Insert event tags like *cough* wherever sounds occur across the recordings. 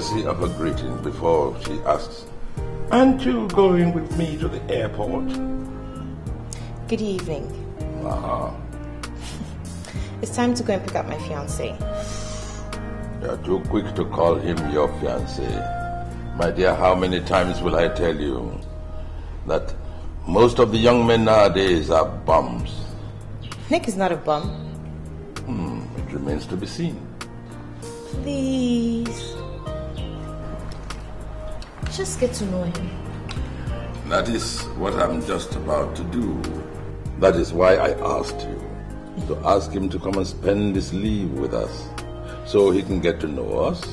courtesy of a greeting before she asks, Aren't you going with me to the airport? Good evening. Uh-huh. *laughs* It's time to go and pick up my fiance. You're too quick to call him your fiance. My dear, how many times will I tell you that most of the young men nowadays are bums? Nick is not a bum. Hmm, it remains to be seen. Please. Just get to know him. That is what I'm just about to do. That is why I asked you to ask him to come and spend his leave with us so he can get to know us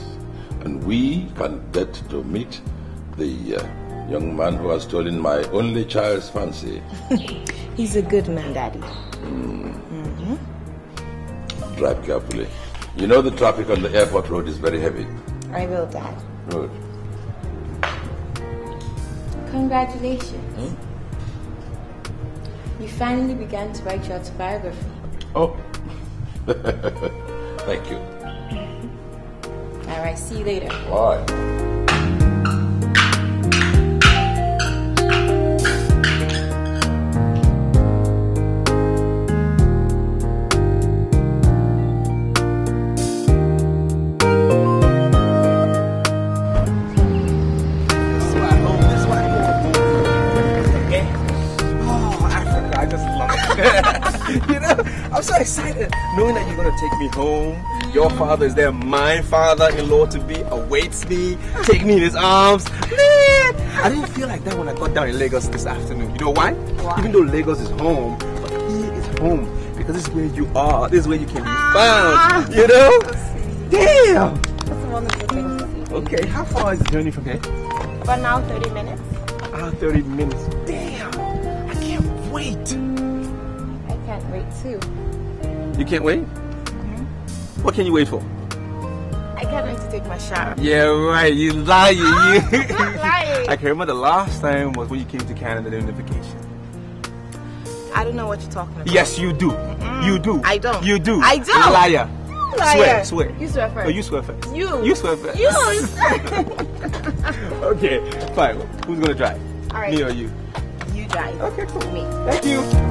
and we can get to meet the uh, young man who has stolen my only child's fancy. *laughs* He's a good man, Daddy. Mm. Drive carefully. You know the traffic on the airport road is very heavy. I will, Dad. Good. Congratulations. Hmm? You finally began to write your autobiography. Oh. *laughs* Thank you. *laughs* All right, see you later. Bye. I'm so excited knowing that you're gonna take me home. Your father is there, my father-in-law to be awaits me, take me in his arms. Man, I didn't feel like that when I got down in Lagos this afternoon. You know why? Why? Even though Lagos is home, but here is home because this is where you are. This is where you can be found. You know? Damn. That's a wonderful thing. Okay, how far is the journey from here? About now, 30 minutes. Ah, 30 minutes. Damn. I can't wait. I can't wait too. You can't wait? Mm-hmm. What can you wait for? I can't wait to take my shower. Yeah, right. You lie. Oh, you. *laughs* you. not lying. *laughs* I can remember the last time was when you came to Canada during the vacation. I don't know what you're talking about. Yes, you do. You do. I don't. You do. I don't. Liar. Liar. Swear. Swear. You swear first. Oh, you swear first. You. You swear first. You. *laughs* okay. Fine. Who's gonna drive? All right. Me or you? you drive. Okay. Cool. Me. Thank you.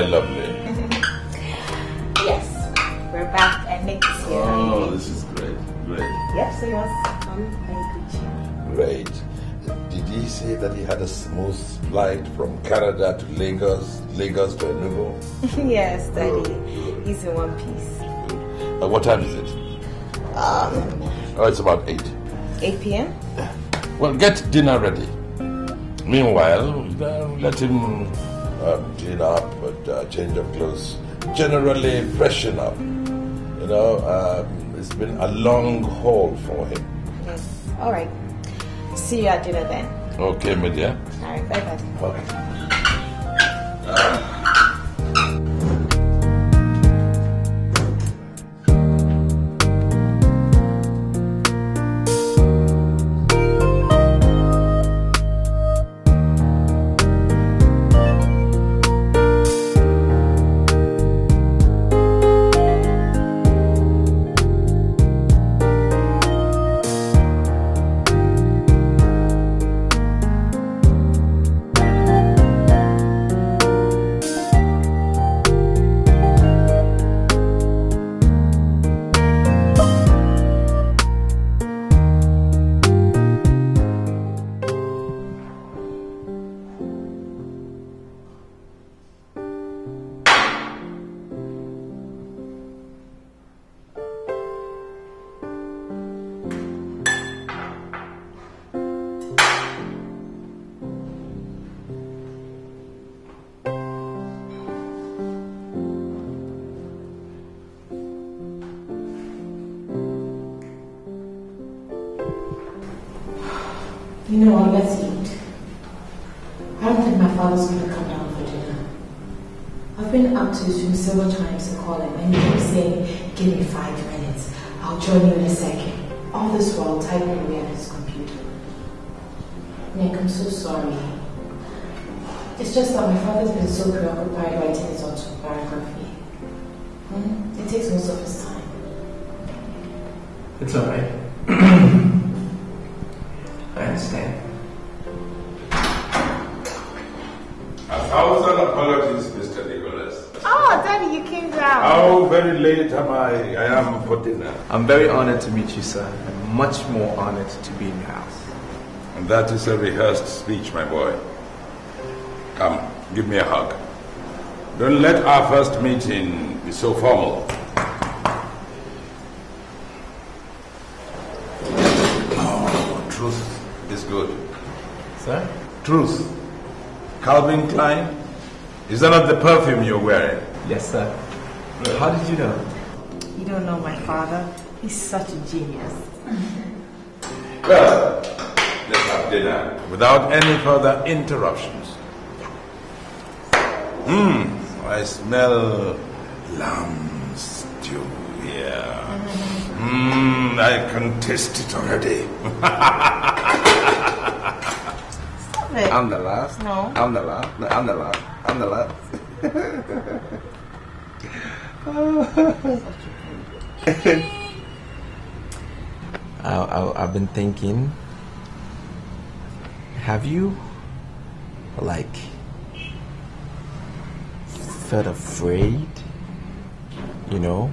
My lovely. Yes. We're back and Nick is here. Oh, this is great. Great. Yep, so he come you. Great. Did he say that he had a smooth flight from Canada to Lagos, Lagos to Enugu? *laughs* yes, Daddy. He's in one piece. Uh, what time is it? Um, Oh, it's about 8. 8 p.m. Well, get dinner ready. Meanwhile, uh, let him um, clean up, uh, change of clothes. Generally, freshen up. You know, um, it's been a long haul for him. Yes. All right. See you at dinner then. Okay, my dear. All right. Bye bye. Up to his several times to call him, and he keeps saying, Give me five minutes. I'll join you in a second. All this while typing away at his computer. Nick, I'm so sorry. It's just that my father's been so preoccupied very to meet you, sir. I'm much more honored to be in your house. And that is a rehearsed speech, my boy. Come, give me a hug. Don't let our first meeting be so formal. Oh, truth is good. Sir? Truth. Calvin Klein? Is that not the perfume you're wearing? Yes, sir. How did you know? You don't know my father. He's such a genius. Well, let's have dinner without any further interruptions. Mmm, I smell lamb stew here. Mmm, I can taste it already. Stop it. I'm the last. No. I'm the last. No, I'm the last. I'm the last. *laughs* I, I, I've been thinking. Have you, like, felt afraid? You know,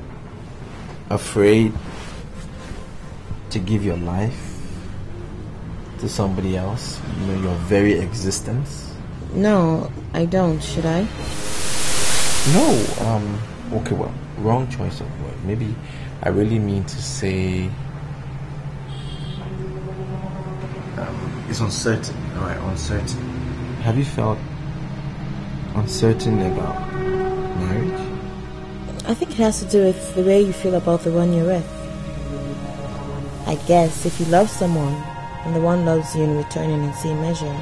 afraid to give your life to somebody else. You know, your very existence. No, I don't. Should I? No, um, okay, well, wrong choice of word. Maybe I really mean to say it's uncertain. All right, uncertain. Have you felt uncertain about marriage? I think it has to do with the way you feel about the one you're with. I guess if you love someone and the one loves you in return in the same measure,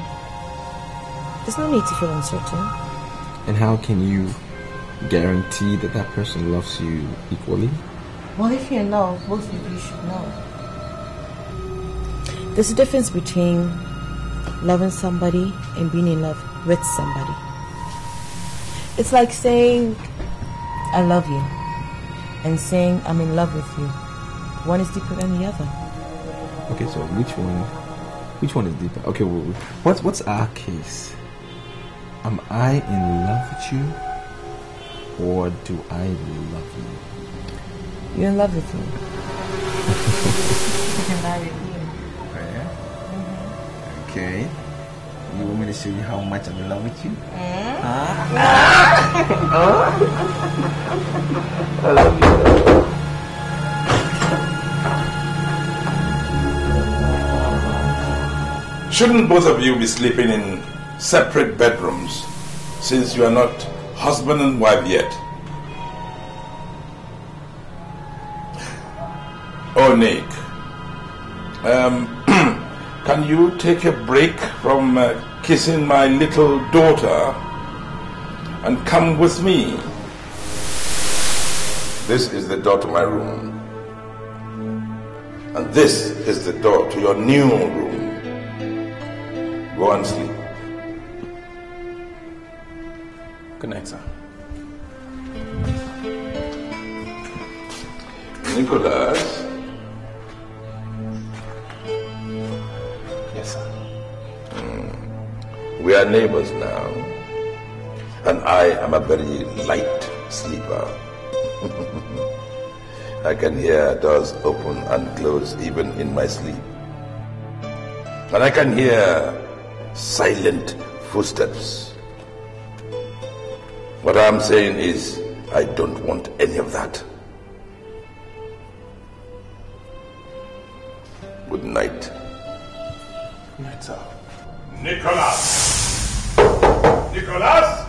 there's no need to feel uncertain. And how can you guarantee that that person loves you equally? Well, if you're in love, both of you should know. There's a difference between loving somebody and being in love with somebody. It's like saying, I love you, and saying, I'm in love with you. One is deeper than the other. Okay, so which one? Which one is deeper? Okay, well, what's what's our case? Am I in love with you, or do I love you? You're in love with me. You can marry me. Okay. You want me to show you how much I'm in love with you? Huh? *laughs* Shouldn't both of you be sleeping in separate bedrooms since you are not husband and wife yet? Oh, Nick. Um, can you take a break from uh, kissing my little daughter and come with me? This is the door to my room. And this is the door to your new room. Go and sleep. Good night, sir. Nicholas, we are neighbors now. And I am a very light sleeper. *laughs* I can hear doors open and close even in my sleep. And I can hear silent footsteps. What I'm saying is, I don't want any of that. Good night. Good night, sir. Nicholas! Nicholas!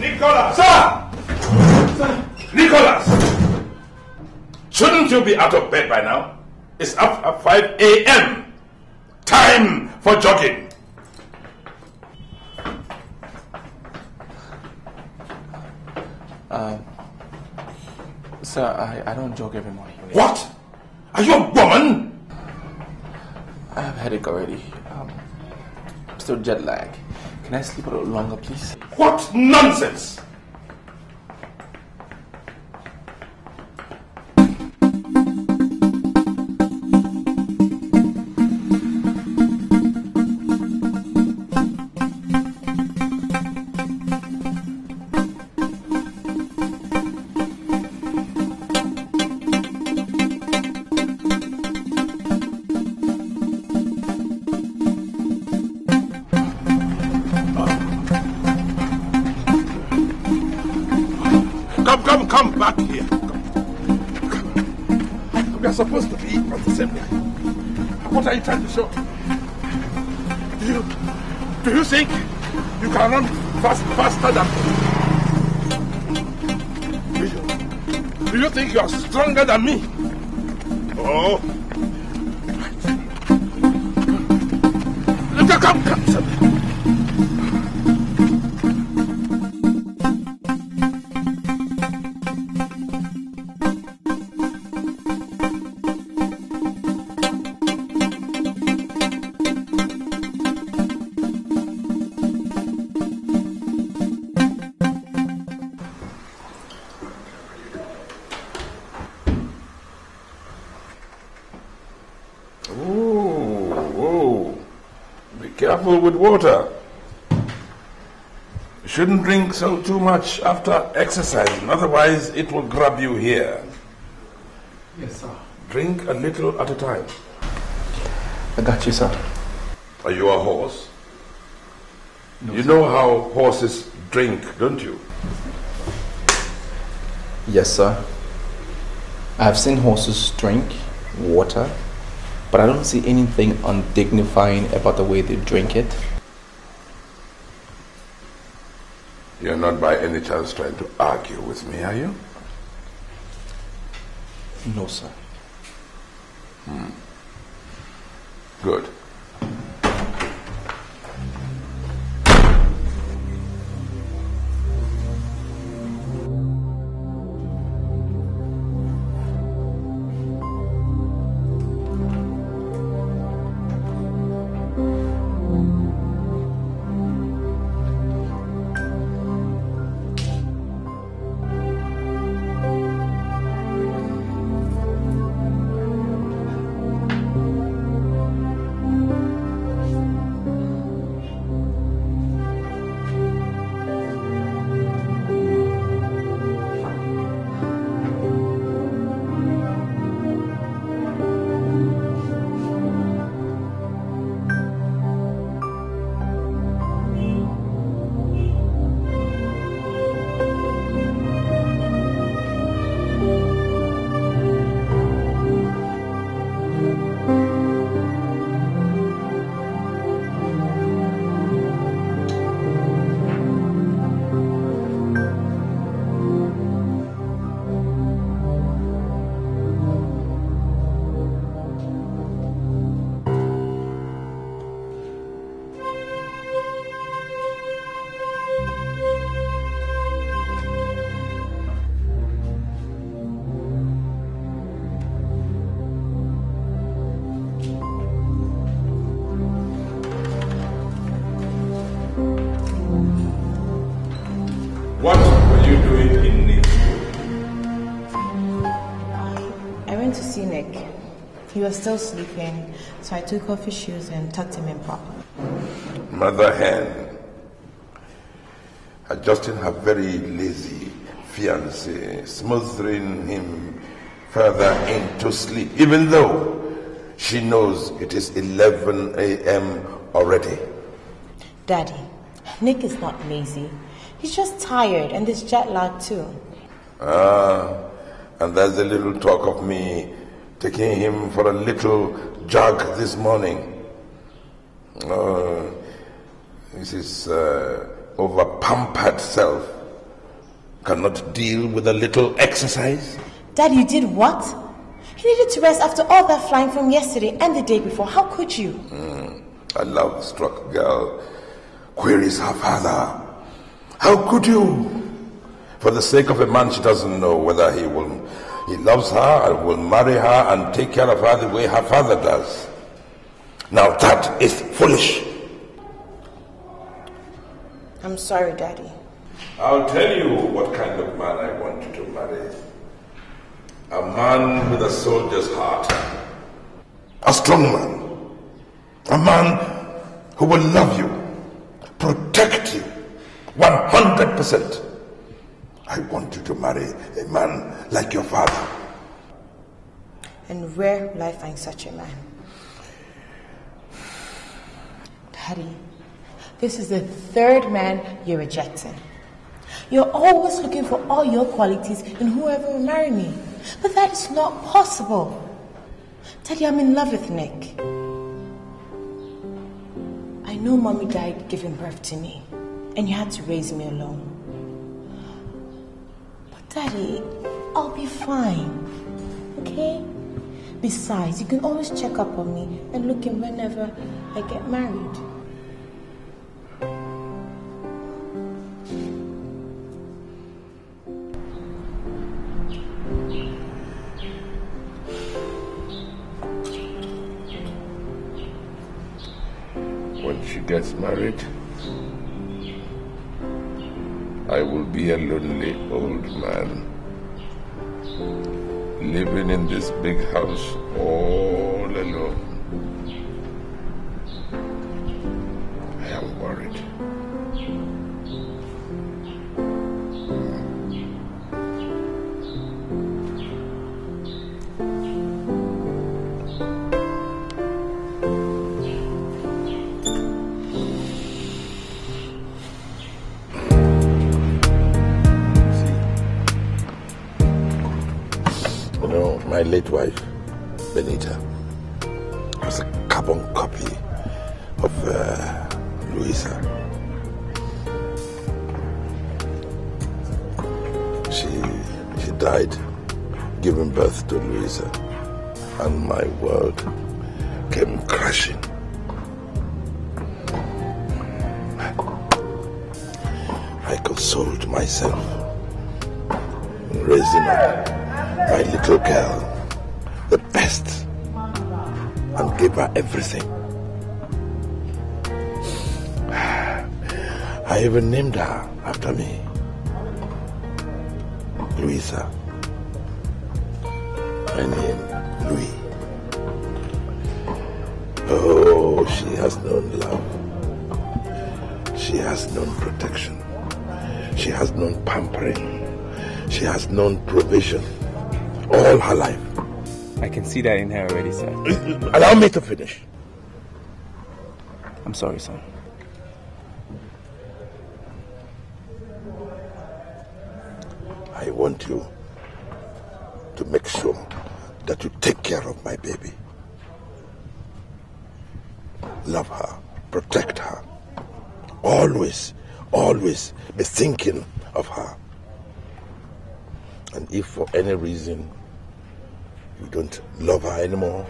Nicholas! Sir! Nicholas! Shouldn't you be out of bed by now? It's up at 5 a.m. Time for jogging. Uh, sir, I, I don't jog every morning. What? Are you a woman? I have headache already. Um, I'm still jet lag. Can I sleep a little longer, please? What nonsense! Show? Do you, do you think you can run fast, faster than me? Do you, do you think you are stronger than me? Be careful with water. You shouldn't drink so too much after exercising, otherwise it will grab you here. Yes, sir. Drink a little at a time. I got you, sir. Are you a horse? you know how horses drink, don't you? Yes, sir. I've seen horses drink water, but I don't see anything undignifying about the way they drink it. You're not by any chance trying to argue with me, are you? No, sir. Hmm. Good. He was still sleeping, so I took off his shoes and tucked him in properly. Mother hen. Adjusting her very lazy fiancé, smothering him further into sleep, even though she knows it is 11 a.m. already. Daddy, Nick is not lazy. He's just tired and this jet lag too. Ah, and there's a little talk of me taking him for a little jog this morning. Oh, this is uh, over pampered self. Cannot deal with a little exercise? Dad, you did what? You needed to rest after all that flying from yesterday and the day before. How could you? Mm, a love-struck girl queries her father. How could you? For the sake of a man she doesn't know whether he will he loves her and will marry her and take care of her the way her father does. Now that is foolish. I'm sorry, Daddy. I'll tell you what kind of man I want you to marry. A man with a soldier's heart. A strong man. A man who will love you, protect you, 100%. I want you to marry a man like your father. And where will I find such a man? Daddy, this is the third man you're rejecting. You're always looking for all your qualities in whoever will marry me. But that is not possible. Daddy, I'm in love with Nick. I know mommy died giving birth to me, and you had to raise me alone. Daddy, I'll be fine. Okay? Besides, you can always check up on me and look in whenever I get married. When she gets married, I will be a lonely old man, living in this big house all alone. Late wife, Benita, was a carbon copy of uh, Louisa. She, she died giving birth to Louisa, and my world came crashing. I consoled myself in raising up my little girl everything. *sighs* I even named her after me. Louisa. My name, Louis. Oh, she has known love. She has known protection. She has known pampering. She has known provision all her life. I can see that in her already, sir. *coughs* Allow me to finish. I'm sorry, son. I want you to make sure that you take care of my baby. Love her, protect her. Always, always be thinking of her. And if for any reason don't love her anymore.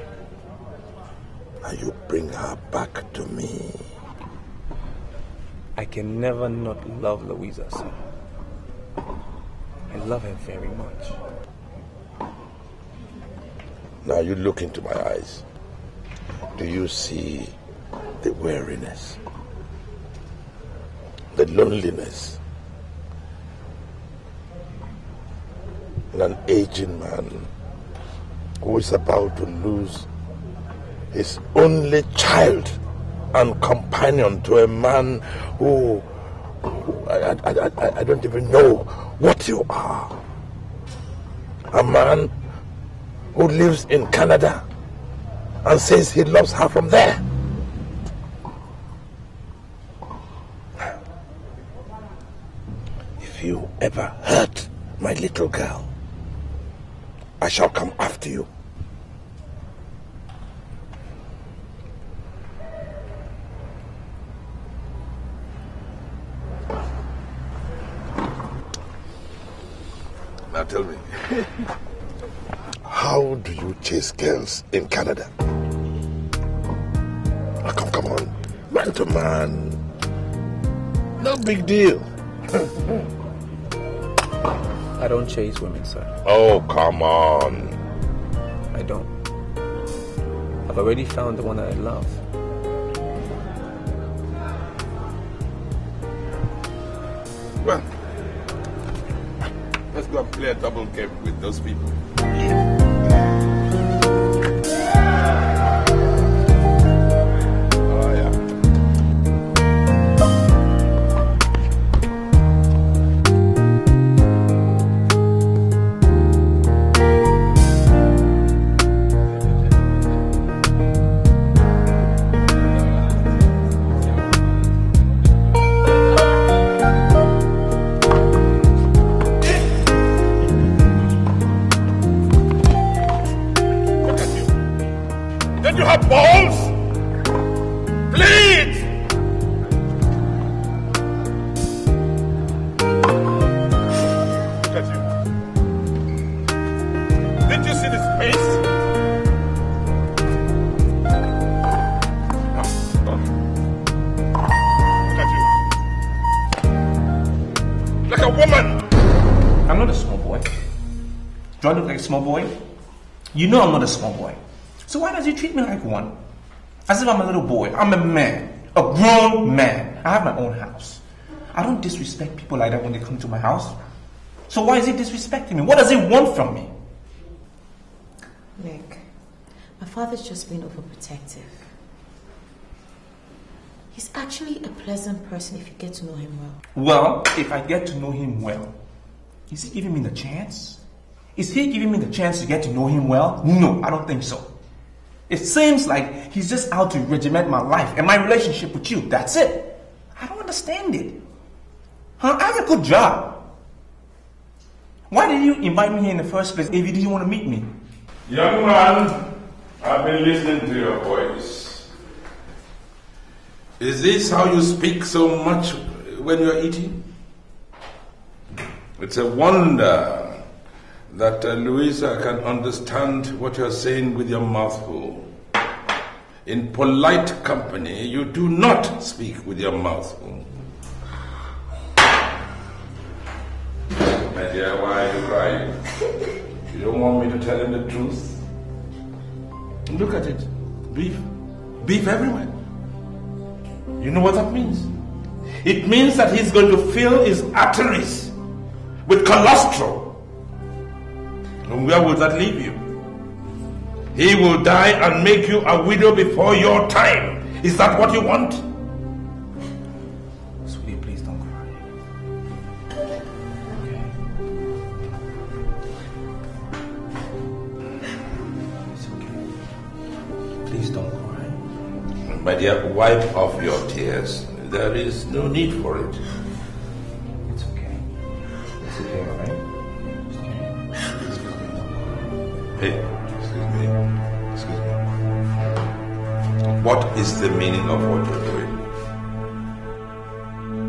And you bring her back to me. I can never not love Louisa, sir. I love her very much. Now you look into my eyes. Do you see the weariness? The loneliness? In an aging man who is about to lose his only child and companion to a man who, I, I, I, I don't even know what you are. A man who lives in Canada and says he loves her from there. If you ever hurt my little girl, I shall come after you. Now tell me, *laughs* how do you chase girls in Canada? Oh, come, come on. Man to man. No big deal. Don't chase women, sir. Oh, come on. I don't. I've already found the one that I love. Well, let's go and play a double game with those people. Oh, You see this face? Like a woman. I'm not a small boy. Do I look like a small boy? You know I'm not a small boy. So why does he treat me like one? As if I'm a little boy. I'm a man. A grown man. I have my own house. I don't disrespect people like that when they come to my house. So why is he disrespecting me? What does he want from me? Nick, my father's just been overprotective. He's actually a pleasant person if you get to know him well. Well, if I get to know him well, is he giving me the chance? Is he giving me the chance to get to know him well? No, I don't think so. It seems like he's just out to regiment my life and my relationship with you. That's it. I don't understand it. Huh? I have a good job. Why did you invite me here in the first place if you didn't want to meet me? Young man, I've been listening to your voice. Is this how you speak so much when you're eating? It's a wonder that uh, Louisa can understand what you're saying with your mouth full. In polite company, you do not speak with your mouth full. My dear, why are you crying? *laughs* You don't want me to tell him the truth? Look at it. Beef. Beef everywhere. You know what that means? It means that he's going to fill his arteries with cholesterol. And where will that leave you? He will die and make you a widow before your time. Is that what you want? Dear, wipe off your tears. There is no need for it. It's okay. It's okay, alright? It's okay. It's okay, don't cry. Hey, excuse me. Excuse me. What is the meaning of what you're doing?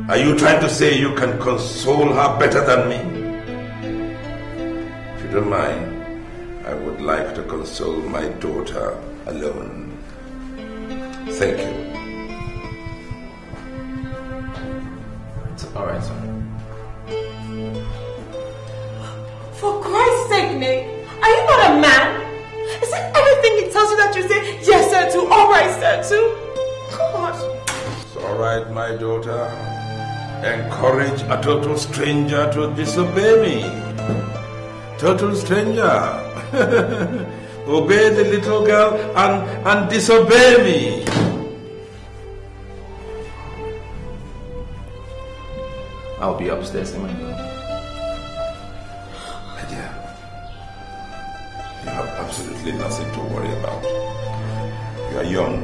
Are you trying to say you can console her better than me? If you don't mind, I would like to console my daughter alone. Thank you. It's alright, son. For Christ's sake, Nick, are you not a man? Is it everything he tells you that you say yes, sir, to, all right, sir, to? God. It's all right, my daughter. Encourage a total stranger to disobey me. Total stranger. *laughs* Obey the little girl and, and disobey me. I'll be upstairs in my room. My dear, you have absolutely nothing to worry about. You are young.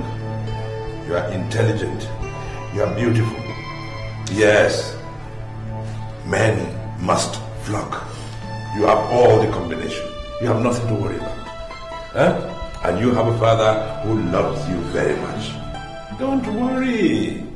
You are intelligent. You are beautiful. Yes, men must flock. You have all the combination. You have nothing to worry about. Huh? And you have a father who loves you very much. Don't worry.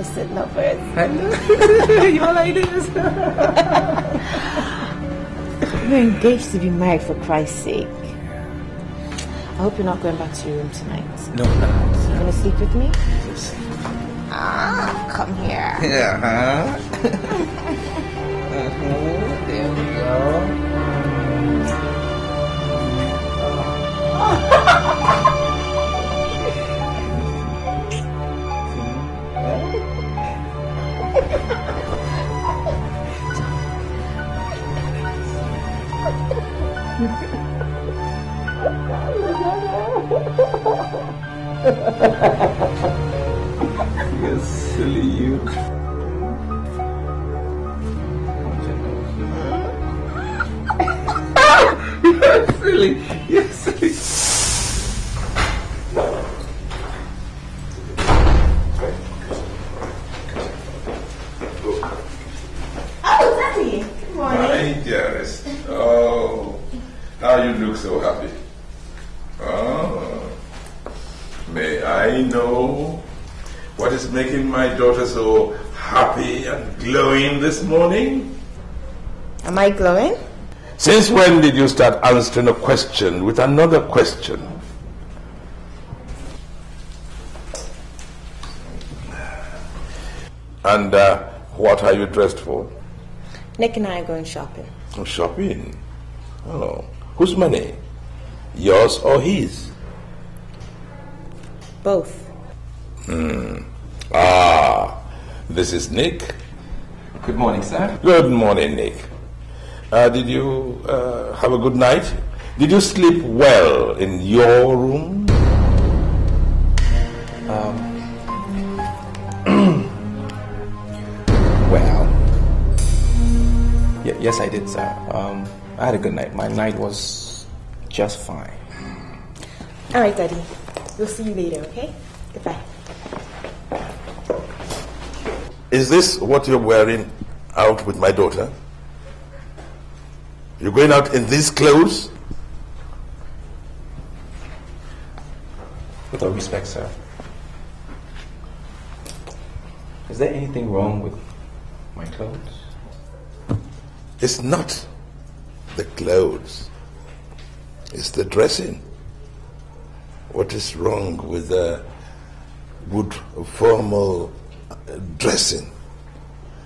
Like some illicit lovers. You're like this. *laughs* We're engaged to be married for Christ's sake. I hope you're not going back to your room tonight. No, no. You gonna sleep with me? Yes. Ah, come here. Yeah, huh? *laughs* uh-huh. There we go. You silly you. You're *laughs* silly. You're silly. Oh, Daddy. Good morning. My dearest. Oh, how you look so happy. Oh, may I know what is making my daughter so happy and glowing this morning? Am I glowing? Since when did you start answering a question with another question? And uh, what are you dressed for? Nick and I are going shopping. Oh, Shopping. Oh, whose money? Yours or his? Both. Ah, this is Nick. Good morning, sir. Good morning, Nick. Uh, did you uh, have a good night? Did you sleep well in your room? *clears throat* Well, y- yes, I did, sir. Um, I had a good night. My night was just fine. All right, Daddy. We'll see you later, okay? Goodbye. Is this what you're wearing out with my daughter? You're going out in these clothes? With all respect, sir. Is there anything wrong with my clothes? It's not the clothes, it's the dressing. What is wrong with the good formal dressing?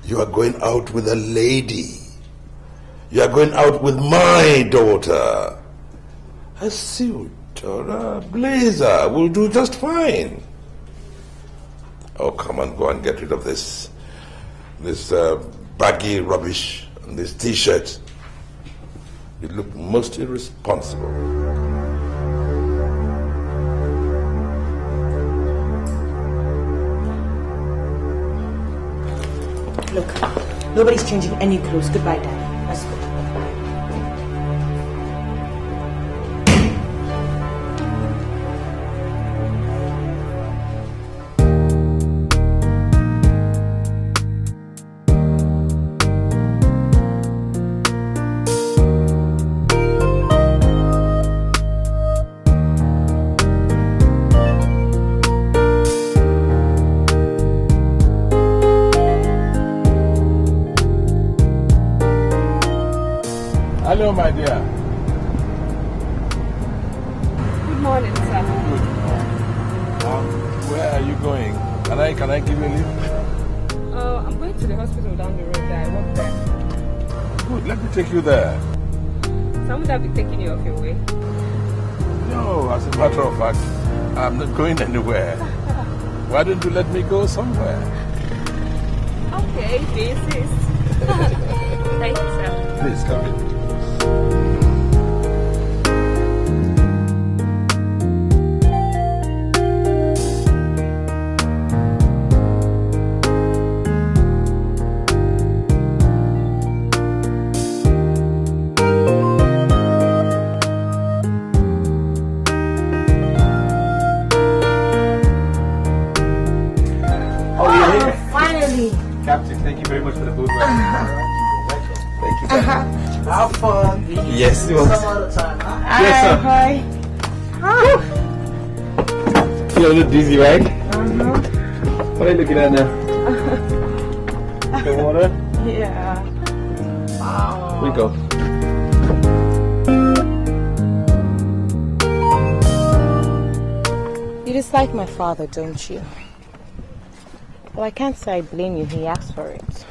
You are going out with a lady. You are going out with my daughter. A suit or a blazer will do just fine. Oh, come on, go and get rid of this, this uh, baggy rubbish and this T-shirt. You look most irresponsible. Look, nobody's changing any clothes. Goodbye, Daddy. Why let me go somewhere? Feel a little dizzy, right? Uh-huh. What are you looking at now? *laughs* the water? Yeah. Here we go. You dislike my father, don't you? Well, I can't say I blame you. He asked for it.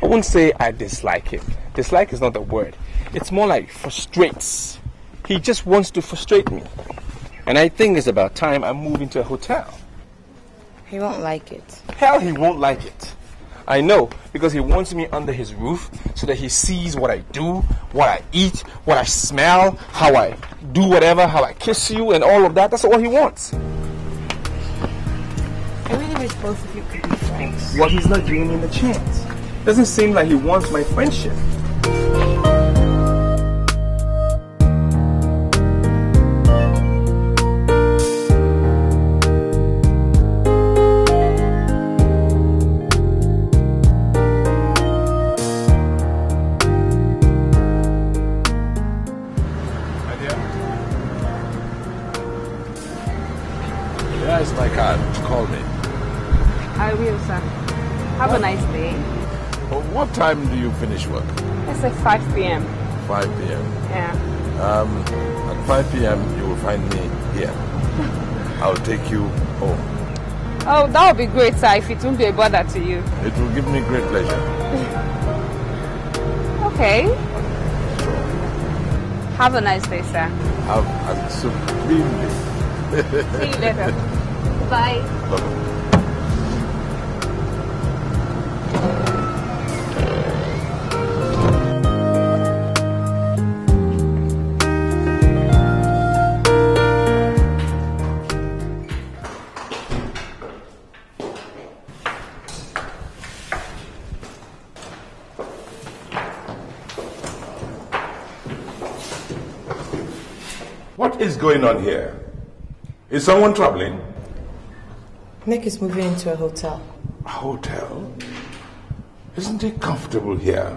I wouldn't say I dislike him. Dislike is not the word. It's more like frustrates. He just wants to frustrate me. And I think it's about time I move into a hotel. He won't like it. Hell, he won't like it. I know, because he wants me under his roof so that he sees what I do, what I eat, what I smell, how I do whatever, how I kiss you, and all of that. That's all he wants. I really wish both of you could be friends. Well, he's not giving me the chance. Doesn't seem like he wants my friendship. Time do you finish work? It's like 5 p.m. 5 p.m. Yeah. Um, at 5 p.m. you will find me here. *laughs* I'll take you home. Oh, that would be great, sir, if it won't be a bother to you. It will give me great pleasure. *laughs* Okay. Have a nice day, sir. Have a supreme day. See you later. *laughs* Bye. Bye-bye. What is going on here? Is someone traveling? Nick is moving into a hotel. A hotel? Isn't it comfortable here?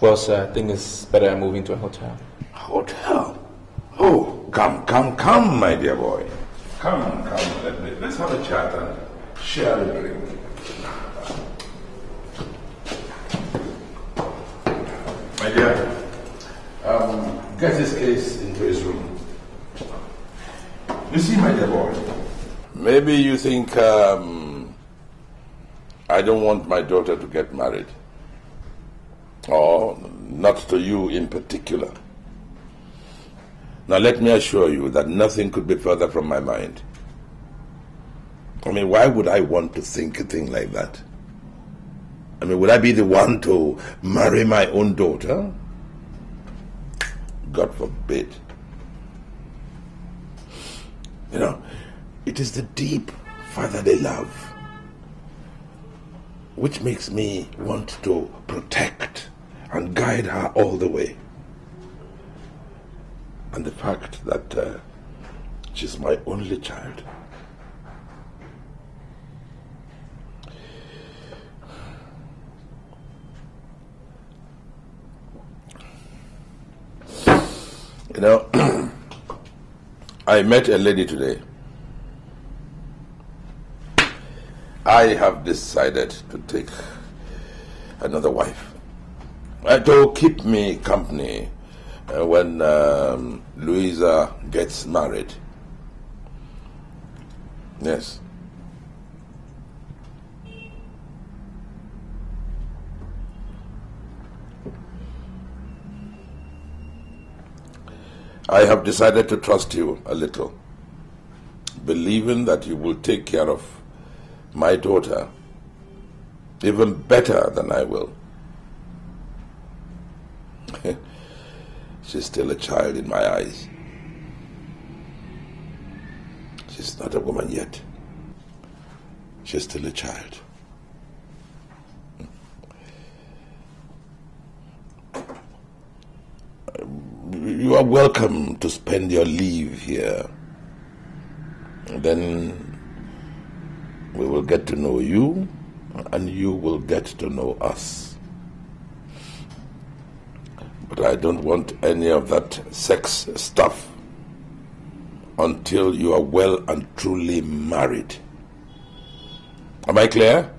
Well, sir, I think it's better I move into a hotel. A hotel? Oh, come, come, come, my dear boy. Come, come, let me, let's have a chat and share a drink. My dear, get this case into his room. You see, my dear boy, maybe you think um, I don't want my daughter to get married. Or not to you in particular. Now, let me assure you that nothing could be further from my mind. I mean, why would I want to think a thing like that? I mean, would I be the one to marry my own daughter? God forbid. You know, it is the deep fatherly love which makes me want to protect and guide her all the way. And the fact that uh, she's my only child. You know, *clears throat* I met a lady today. I have decided to take another wife uh, to keep me company uh, when um, Louisa gets married. Yes. I have decided to trust you a little, believing that you will take care of my daughter even better than I will. *laughs* She's still a child in my eyes. She's not a woman yet. She's still a child. You are welcome to spend your leave here. Then we will get to know you, and you will get to know us. But I don't want any of that sex stuff until you are well and truly married. Am I clear?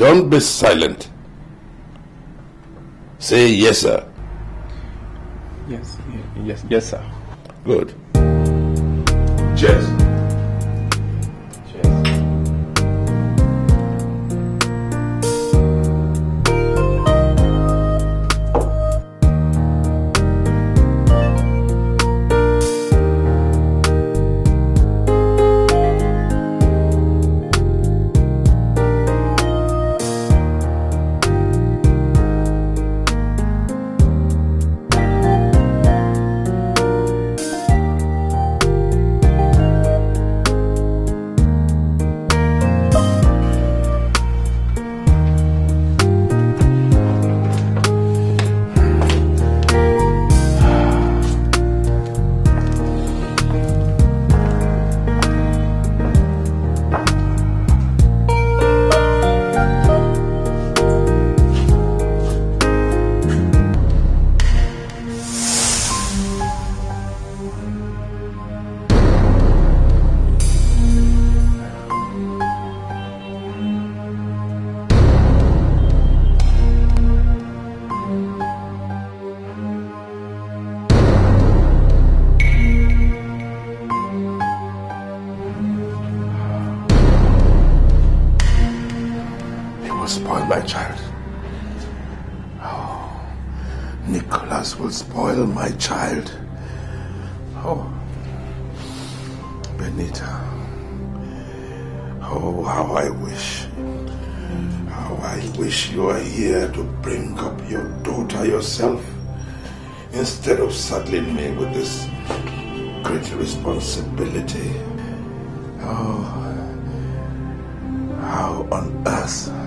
Don't be silent. Say yes, sir. Yes, yes, yes, sir. Good. Cheers. Cheers. My child. Oh, Nicholas will spoil my child. Oh, Benita. Oh, how I wish. How I wish you were here to bring up your daughter yourself instead of saddling me with this great responsibility. Oh, how on earth,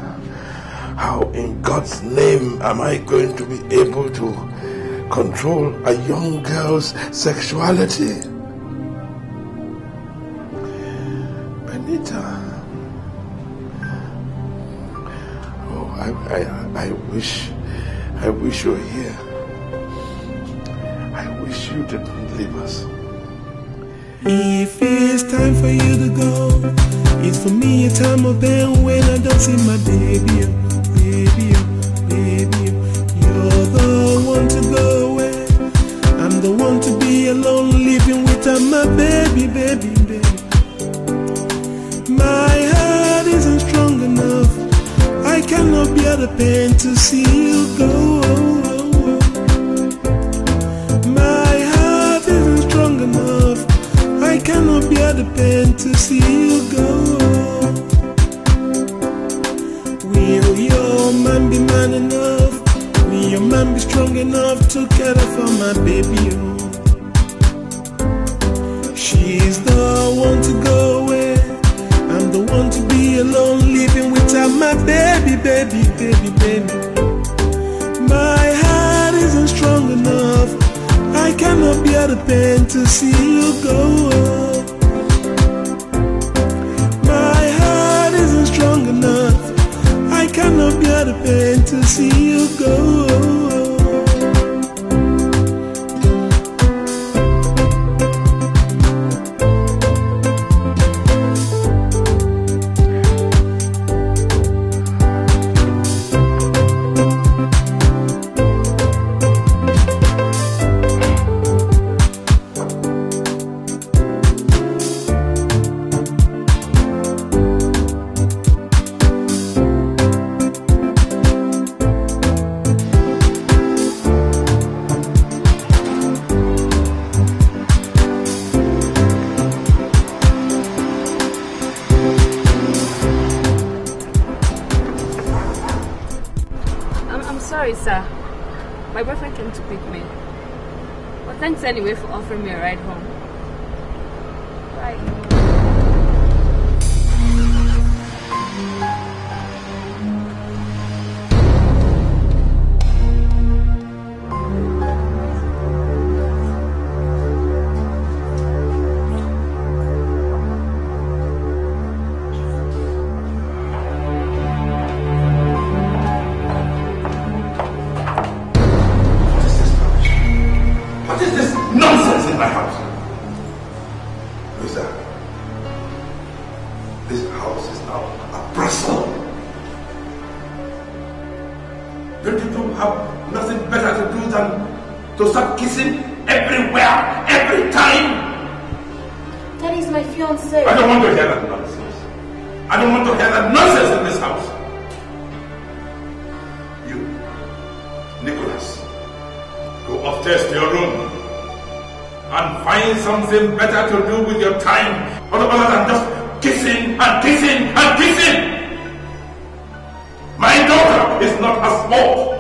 how in God's name am I going to be able to control a young girl's sexuality? Benita. Oh, I, I, I wish, I wish you were here. I wish you didn't leave us. If it's time for you to go, it's for me a time of pain when I don't see my baby, baby, the pain to see you go. My heart isn't strong enough. I cannot bear the pain to see you go. Will your man be man enough? Will your man be strong enough to care for my baby? She's the one to go away. I'm the one to be alone, living without my baby, baby, baby, baby. My heart isn't strong enough. I cannot bear the pain to see you go. My heart isn't strong enough. I cannot bear the pain to see you go. Anyway for uh, offering me a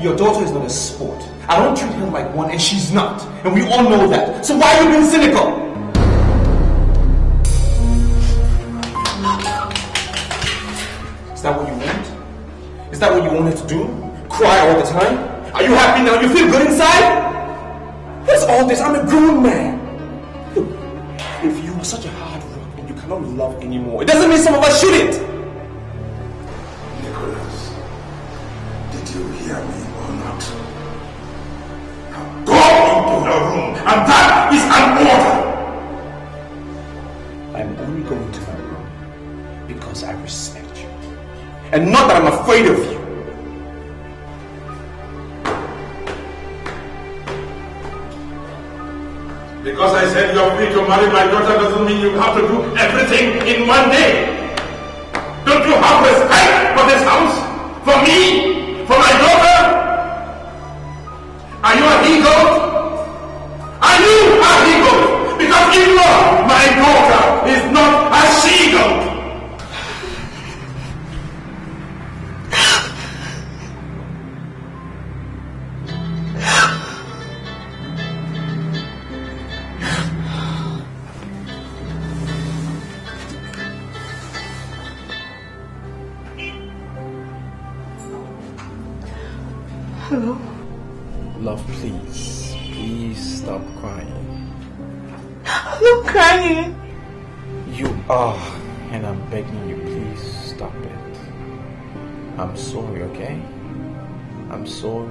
Your daughter is not a sport. I don't treat her like one, and she's not. And we all know that. So why are you being cynical? Is that what you want? Is that what you wanted to do? Cry all the time? Are you happy now? You feel good inside? What's all this? I'm a grown man. Look, if you are such a hard rock and you cannot love anymore, it doesn't mean some of us shouldn't. And that is an order. I'm only going to my room because I respect you. And not that I'm afraid of you. Because I said you're free to marry my daughter doesn't mean you have to do everything in one day. Don't you have respect for this house? For me? For my daughter? Are you a he-goat? My daughter is not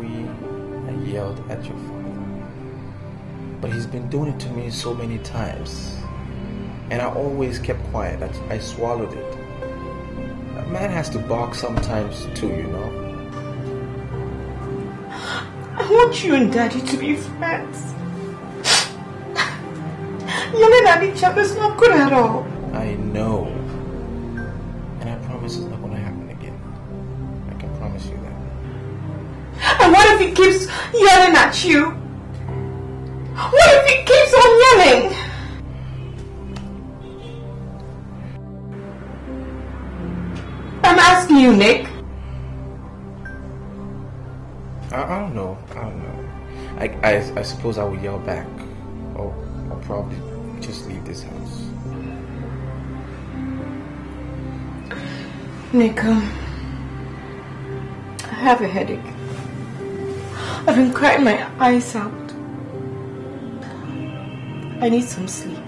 Sorry I yelled at your father. But he's been doing it to me so many times. And I always kept quiet. I, I swallowed it. A man has to bark sometimes too, you know? I want you and Daddy to be friends. Yelling at each other is not good at all. I know. And I promise it's not going to happen again. I can promise you that. And what if he keeps yelling at you? What if he keeps on yelling? I'm asking you, Nick. I, I don't know. I don't know. I, I, I suppose I will yell back. Or I'll probably just leave this house. Nick, um, I have a headache. I've been crying my eyes out. I need some sleep.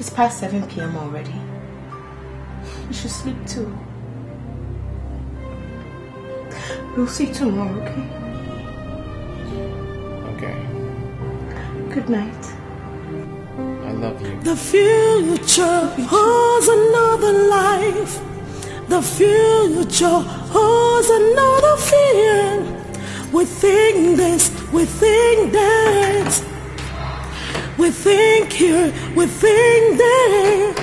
It's past 7 p.m. already. You should sleep too. We'll see tomorrow, okay? Okay. Good night. I love you. The future holds another life. The future holds another fear. We think this, we think that. We think here, we think there.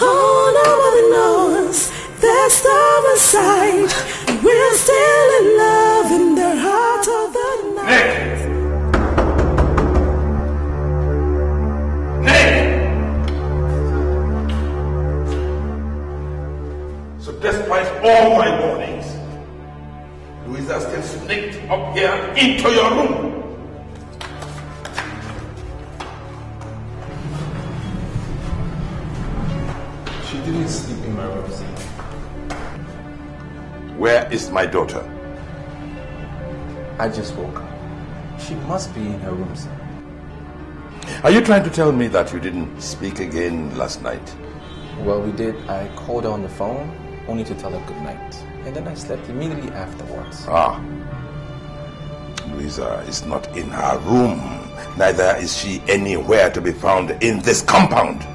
All nobody knows there's time aside. We're still in love in the heart of the night. So despite all my warnings, Louisa still sneaked up here into your room. She didn't sleep in my room, sir. Where is my daughter? I just woke up. She must be in her room, sir. Are you trying to tell me that you didn't speak again last night? Well, we did. I called her on the phone only to tell her good night. And then I slept immediately afterwards. Ah. Louisa is not in her room. Neither is she anywhere to be found in this compound.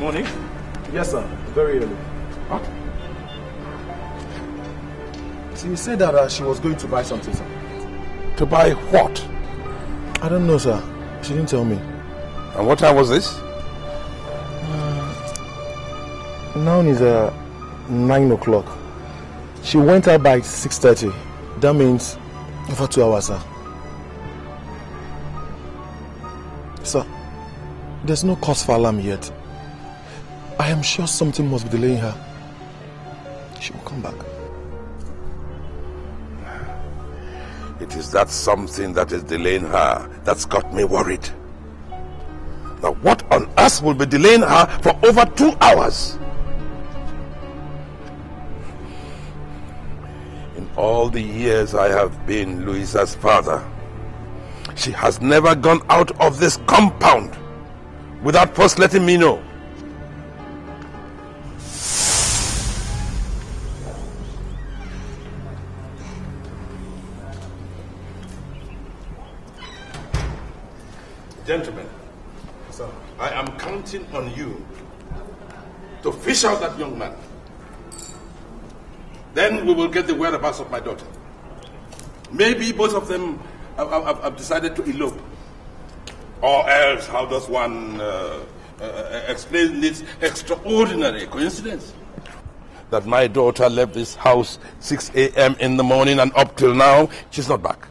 Morning? yes, sir. Very early. What? She said that uh, she was going to buy something, sir. To buy what? I don't know, sir. She didn't tell me. And what time was this? Now is uh, 9 o'clock. She went out by 6.30. That means over two hours, sir. Sir, there's no cause for alarm yet. I am sure something must be delaying her. She will come back. It is that something that is delaying her that's got me worried. Now, what on earth will be delaying her for over two hours? In all the years I have been Louisa's father, she has never gone out of this compound without first letting me know. Gentlemen, sir, I am counting on you to fish out that young man. Then we will get the whereabouts of my daughter. Maybe both of them have, have- have decided to elope. Or else, how does one uh, uh, explain this extraordinary coincidence? That my daughter left this house 6 a.m. in the morning and up till now, she's not back.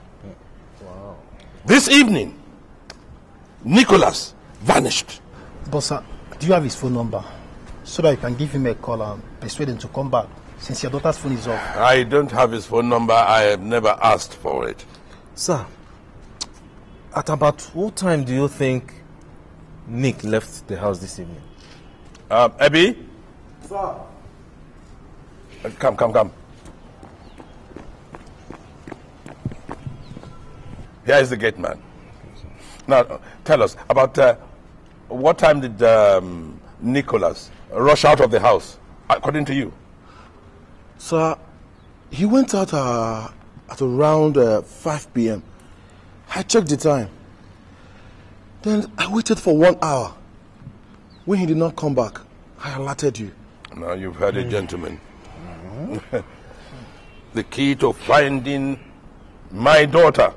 This evening, Nicholas vanished. But sir, do you have his phone number? So that you can give him a call and persuade him to come back since your daughter's phone is off. I don't have his phone number. I have never asked for it. Sir, at about what time do you think Nick left the house this evening? Um, Abby, Sir. uh, come, come, come. Here is the gate man. Now, tell us about uh, what time did um, Nicholas rush out of the house, according to you? Sir, he went out uh, at around uh, 5 p.m. I checked the time. Then I waited for one hour. When he did not come back, I alerted you. Now you've heard it, gentlemen. *laughs* the key to finding my daughter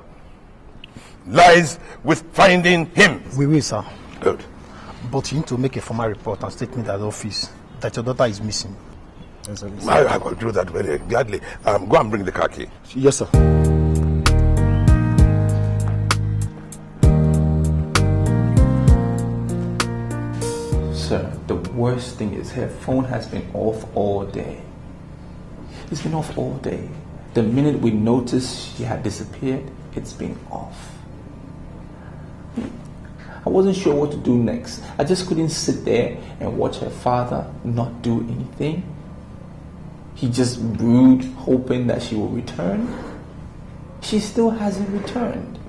lies with finding him. We will, sir. Good. But you need to make a formal report and statement at the office that your daughter is missing. Yes, I, I will do that very gladly. Um, go and bring the car key. Yes, sir. Sir, the worst thing is her phone has been off all day. It's been off all day. The minute we noticed she had disappeared, it's been off. I wasn't sure what to do next. I just couldn't sit there and watch her father not do anything. He just brewed, hoping that she will return. She still hasn't returned.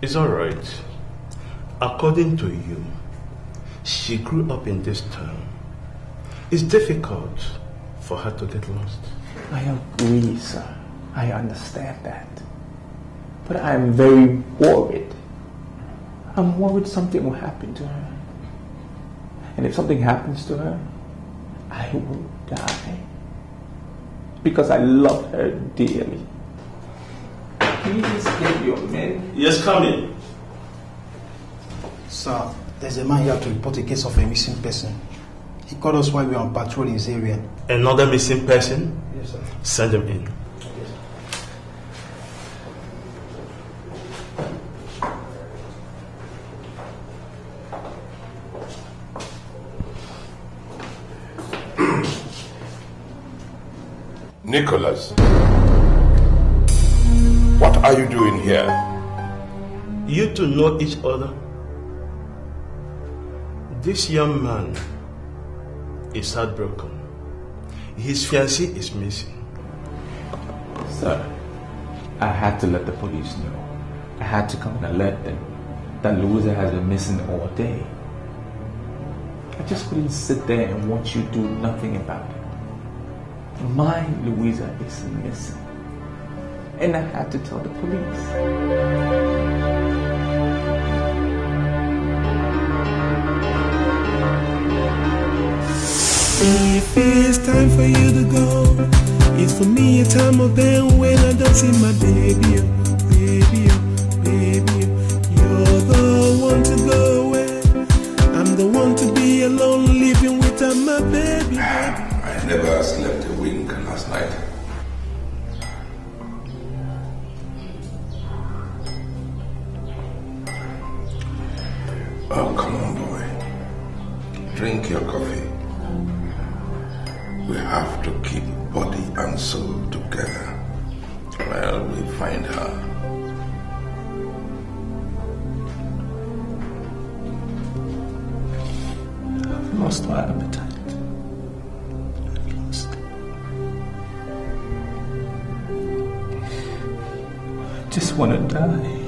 It's all right. According to you, she grew up in this town. It's difficult for her to get lost. I agree, sir. I understand that. But I'm very worried. I'm worried something will happen to her. And if something happens to her, I will die. Because I love her dearly. Can you just get your men? Yes, come in. Sir, there's a man here to report a case of a missing person. He called us while we were on patrol in his area. Another missing person? Yes, sir. Send him in. Nicholas, what are you doing here? You two know each other. This young man is heartbroken. His fiancée is missing. Sir, I had to let the police know. I had to come and alert them. that Louisa has been missing all day. I just couldn't sit there and watch you do nothing about it. My Louisa is missing. And I had to tell the police. If it's time for you to go, it's for me a time of pain when I don't see my baby, Oh, come on, boy. Drink your coffee. We have to keep body and soul together. Well, we'll find her. I've lost my appetite. I've lost. I just want to die.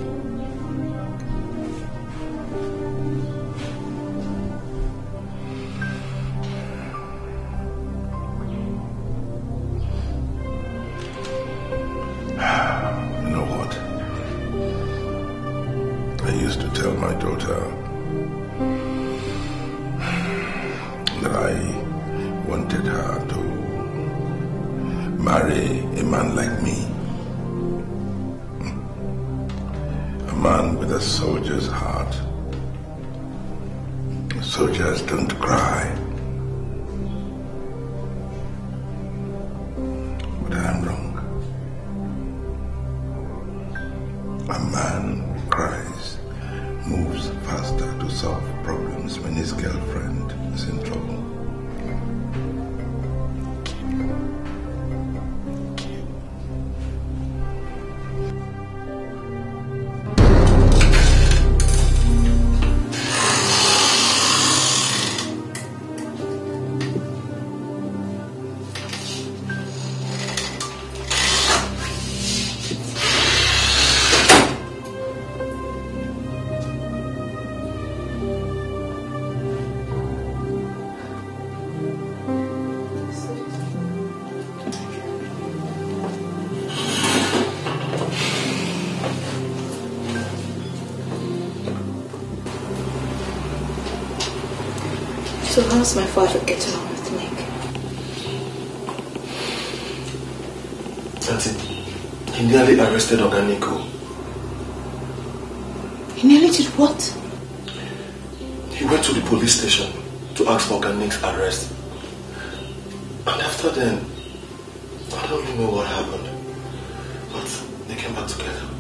How's my father getting on with Nick? Auntie, he nearly arrested Organico. He nearly did what? He went to the police station to ask for Oga Nick's arrest. And after then, I don't really know what happened. But they came back together.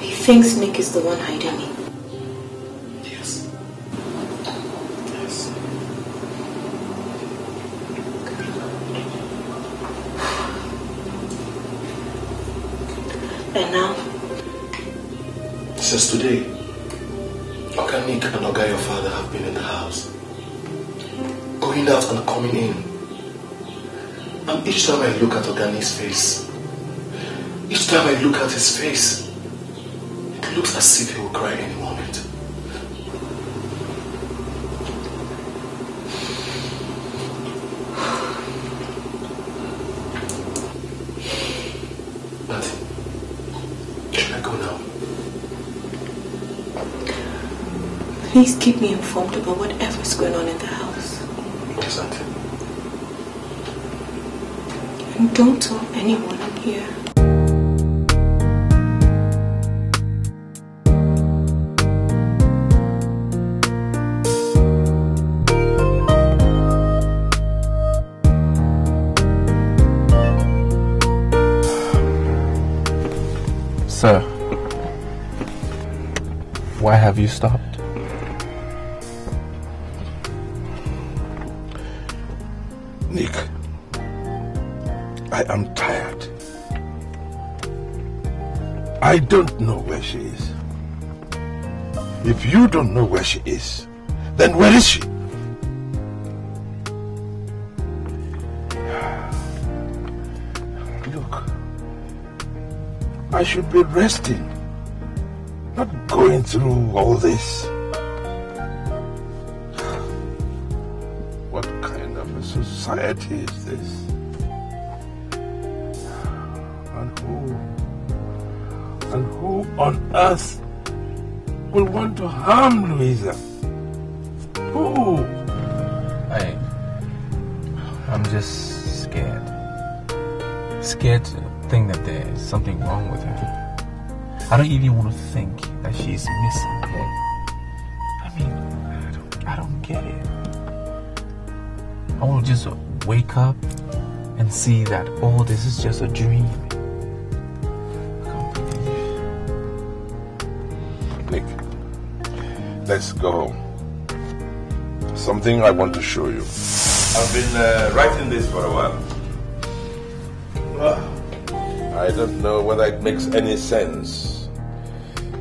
He thinks Nick is the one hiding me. Yes. Yes. And now, Since today, Oga Nick and Oga, your father, have been in the house. Going out and coming in. And each time I look at Oga Nick's face, each time I look at his face, as if he will cry any moment. Auntie, should I go now? please keep me informed about whatever's going on in the house. Yes, Auntie. And don't tell anyone I'm here. you stopped? Nick, I am tired. I don't know where she is. If you don't know where she is, then where is she? *sighs* Look, I should be resting going through all this. What kind of a society is this? And who, and who on earth will want to harm Louisa? Who? I. I'm just scared. Scared to think that there's something wrong with her. I don't even want to think she's missing. I mean, I don't, I don't get it. I want to just wake up and see that all this is just a dream. Nick, let's go. Something I want to show you. I've been uh, writing this for a while. I don't know whether it makes any sense.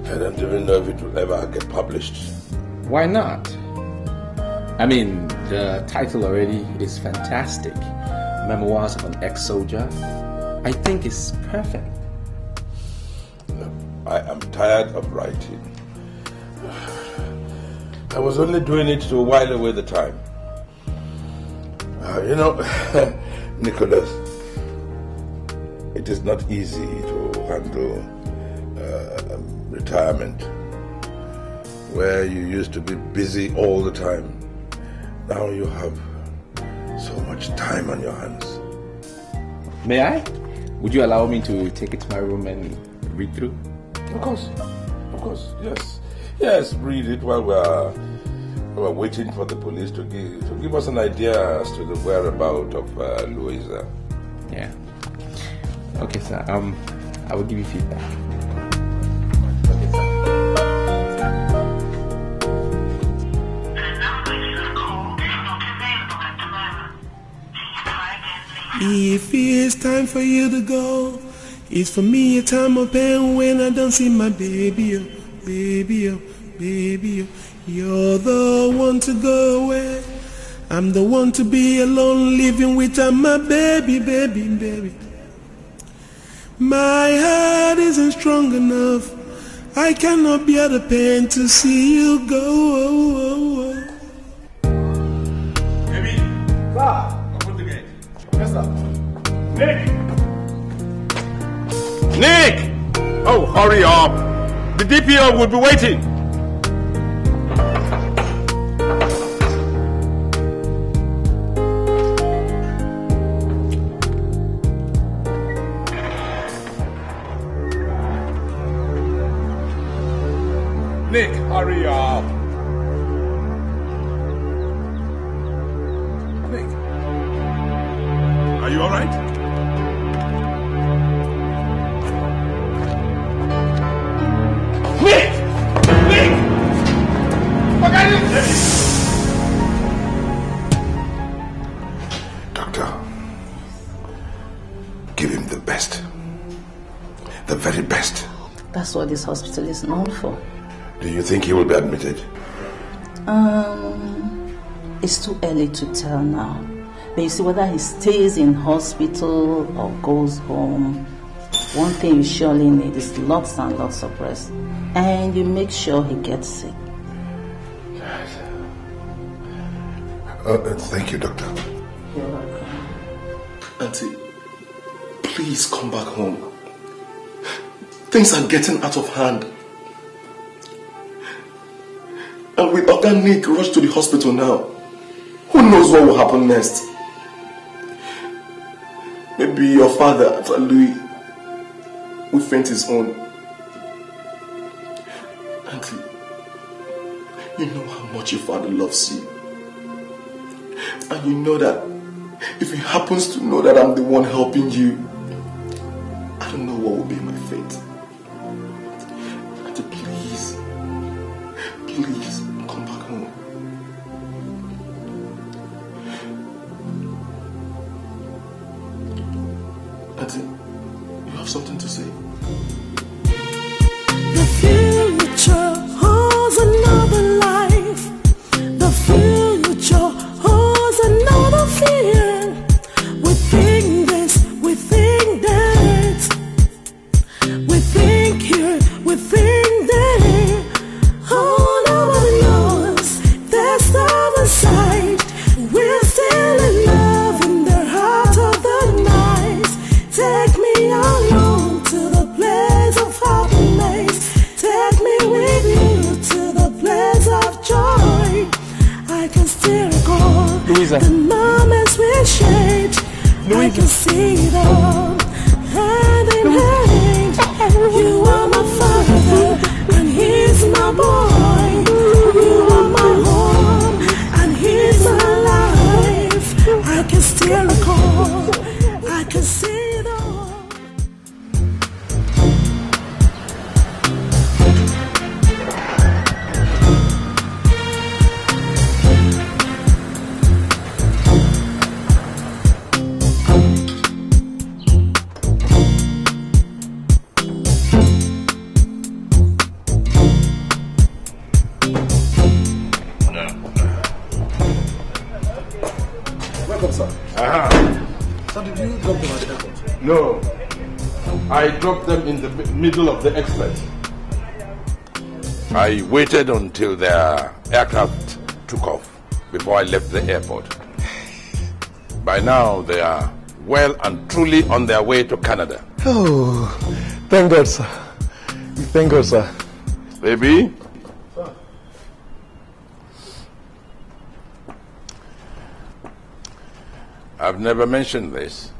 I don't even know if it will ever get published. Why not? I mean, the title already is fantastic. Memoirs of an ex-soldier. I think it's perfect. I am tired of writing. *sighs* I was only doing it to while away the time. Uh, you know, *laughs* Nicholas, it is not easy to handle retirement where you used to be busy all the time. Now you have so much time on your hands. May I? Would you allow me to take it to my room and read through? Of course, of course, yes, yes. Read it while we're we're waiting for the police to give to give us an idea as to the whereabout of uh, Louisa. Yeah. Okay, sir. Um, I will give you feedback. If it's time for you to go, it's for me a time of pain when I don't see my baby, oh, baby, oh, baby. Oh. You're the one to go away. I'm the one to be alone, living without my baby, baby, baby. My heart isn't strong enough. I cannot bear the pain to see you go. Oh, oh, oh. Nick! Nick! Oh, hurry up. The DPO will be waiting. Is known for. Do you think he will be admitted? Um, it's too early to tell now. But you see, whether he stays in hospital or goes home, one thing you surely need is lots and lots of rest. And you make sure he gets sick. Uh, uh, thank you, Doctor. You're welcome. Auntie, please come back home. Things are getting out of hand. And with Oga Nick rushed to the hospital now, who knows what will happen next? Maybe your father, After Louis, will faint his own. Auntie, you know how much your father loves you. And you know that if he happens to know that I'm the one helping you, middle of the express. I waited until their aircraft took off before I left the airport. By now, they are well and truly on their way to Canada. Oh, thank God, sir. Thank God, sir. Baby? I've never mentioned this.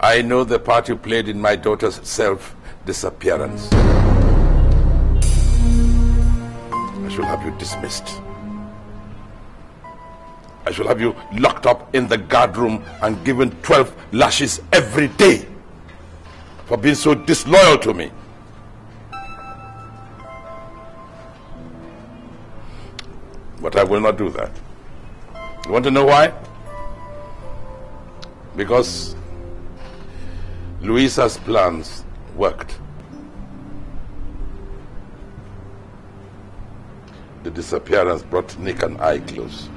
I know the part you played in my daughter's self disappearance. I shall have you dismissed. I shall have you locked up in the guard room and given 12 lashes every day for being so disloyal to me. But I will not do that. You want to know why? Because Luisa's plans worked. The disappearance brought Nick and I close.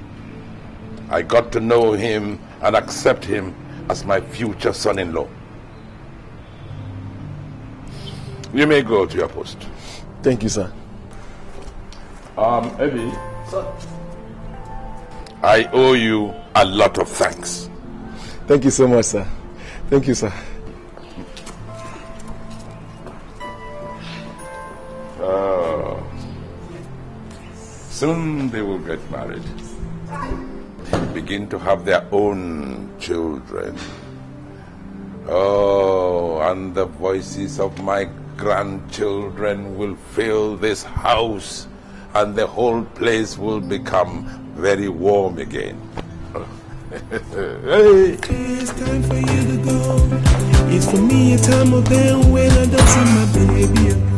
I got to know him and accept him as my future son in law. You may go to your post. Thank you, sir. Um, Eddie. I owe you a lot of thanks. Thank you so much, sir. Thank you, sir. Oh. Soon they will get married. Begin to have their own children. Oh, and the voices of my grandchildren will fill this house, and the whole place will become very warm again. *laughs* hey. It's time for you to go. It's for me a time of pain when I don't see my baby.